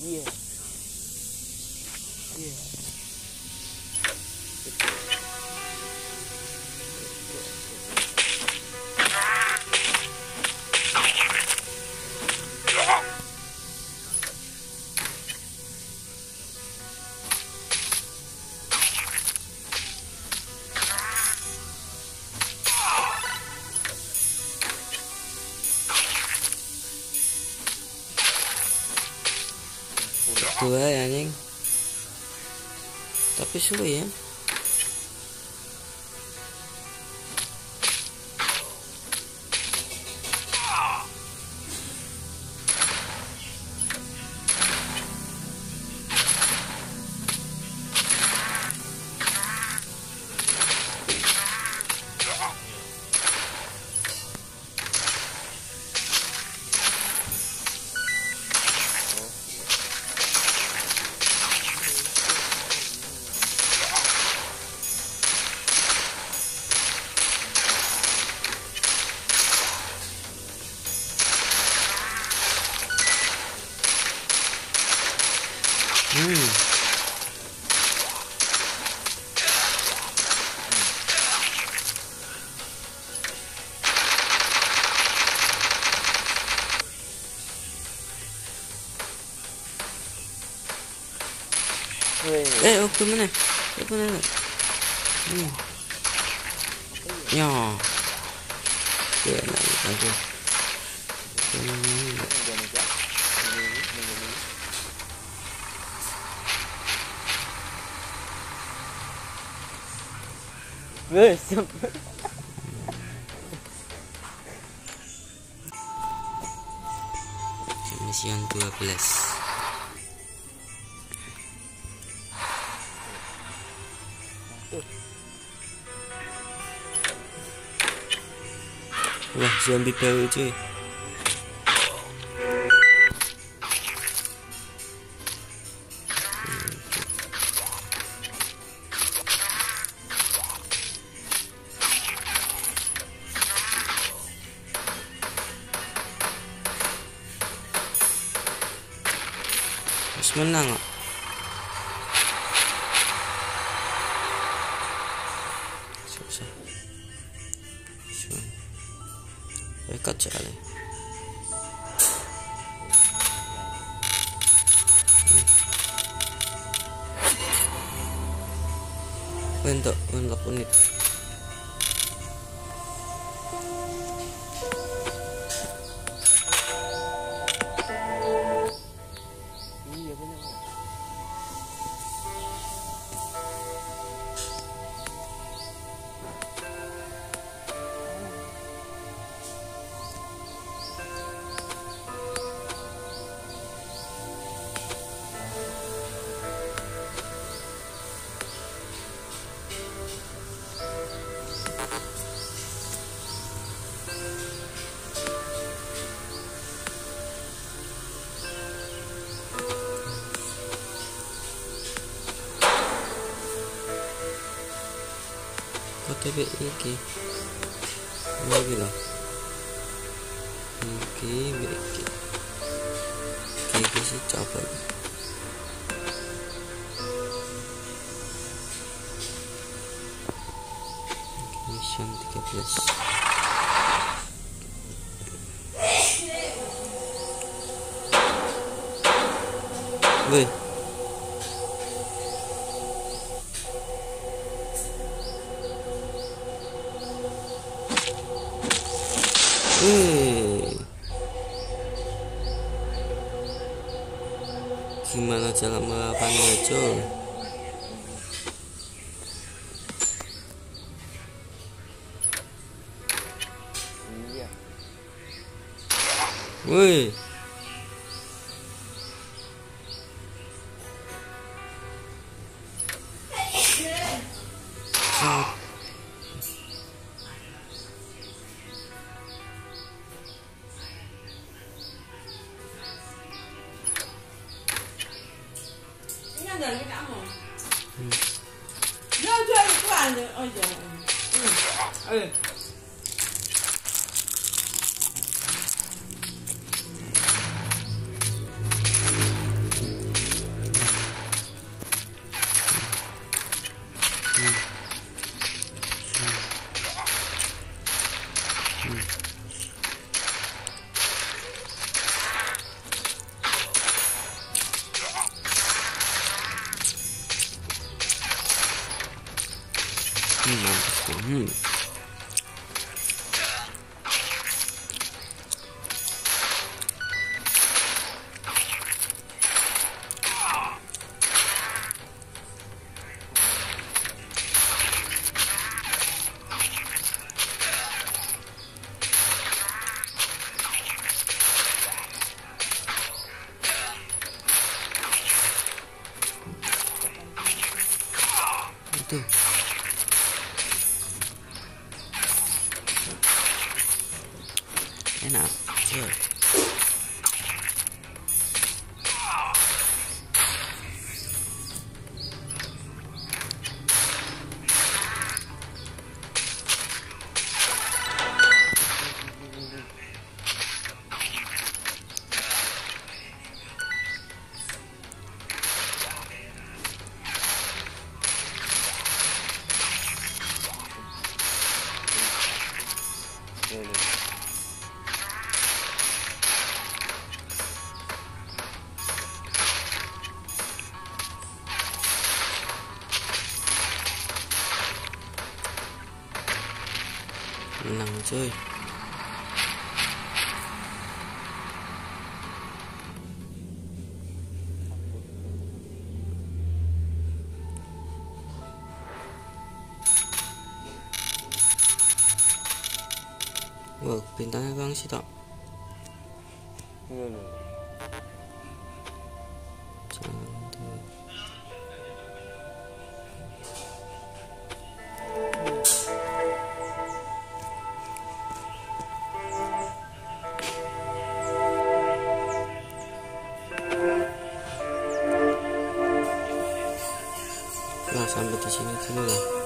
Yeah. Yeah. Dua ya anjing. Tapi suwe ya Weh. eh oke mana oke mana hmm ya ya nah aku hmm. Weh, sampai. Mission 12 Wah zombie baru cuy Harus menang kok. Sekali. Hmm. Untuk untuk unit. KTP iki. Iki lho. Iki iki. Iki sih coba. Mission 13 Wih, Wih. Gimana cara melakukannya, Cul? Iya. Wih. いいじゃない。うん。うん hmm, mampus tuh hmm. itu and up. nằm chơi 뭐, 빈단에 방시다. 응. 今天周 dulu.